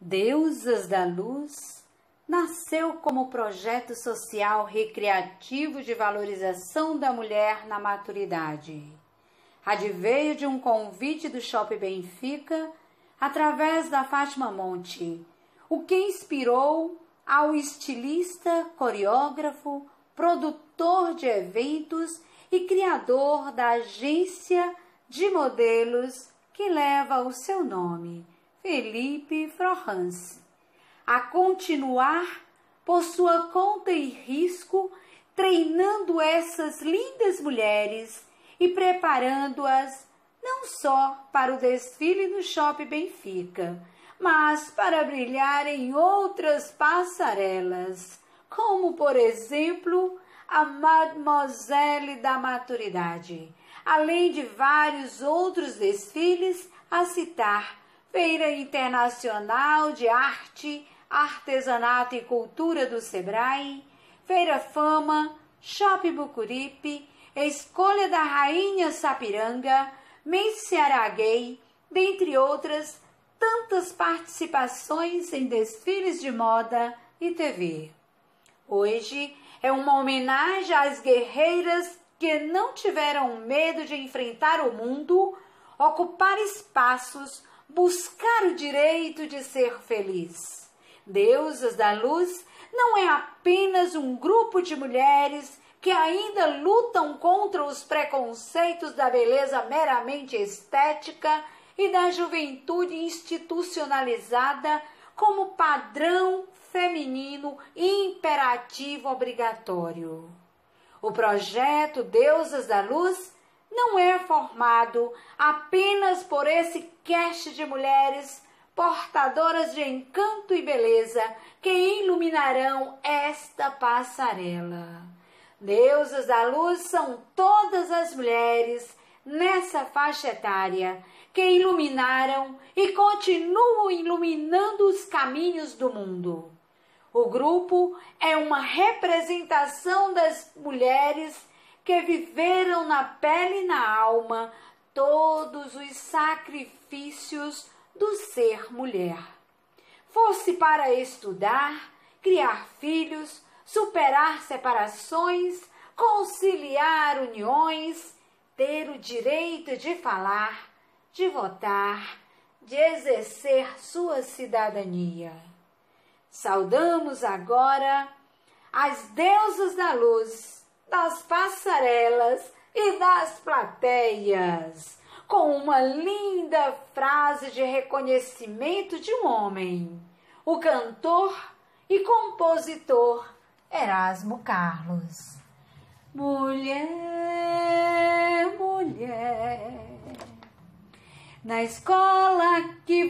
Deusas da Luz nasceu como projeto social recreativo de valorização da mulher na maturidade. Adveio de um convite do Shopping Benfica através da Fátima Monte, o que inspirou ao estilista, coreógrafo, produtor de eventos e criador da agência de modelos que leva o seu nome Felipe Florence, a continuar por sua conta e risco, treinando essas lindas mulheres e preparando-as não só para o desfile no Shopping Benfica, mas para brilhar em outras passarelas, como por exemplo a Mademoiselle da Maturidade, além de vários outros desfiles a citar Feira Internacional de Arte, Artesanato e Cultura do Sebrae, Feira Fama, Shopping Bucuripe, Escolha da Rainha Sapiranga, Miss Ceará Gay, dentre outras tantas participações em desfiles de moda e TV. Hoje é uma homenagem às guerreiras que não tiveram medo de enfrentar o mundo, ocupar espaços buscar o direito de ser feliz. Deusas da Luz não é apenas um grupo de mulheres que ainda lutam contra os preconceitos da beleza meramente estética e da juventude institucionalizada como padrão feminino imperativo obrigatório. O projeto Deusas da Luz não é formado apenas por esse cast de mulheres portadoras de encanto e beleza que iluminarão esta passarela. Deusas da luz são todas as mulheres nessa faixa etária que iluminaram e continuam iluminando os caminhos do mundo. O grupo é uma representação das mulheres que viveram na pele e na alma todos os sacrifícios do ser mulher. Fosse para estudar, criar filhos, superar separações, conciliar uniões, ter o direito de falar, de votar, de exercer sua cidadania. Saudamos agora as deusas da luz das passarelas e das plateias, com uma linda frase de reconhecimento de um homem, o cantor e compositor Erasmo Carlos. Mulher, mulher, na escola que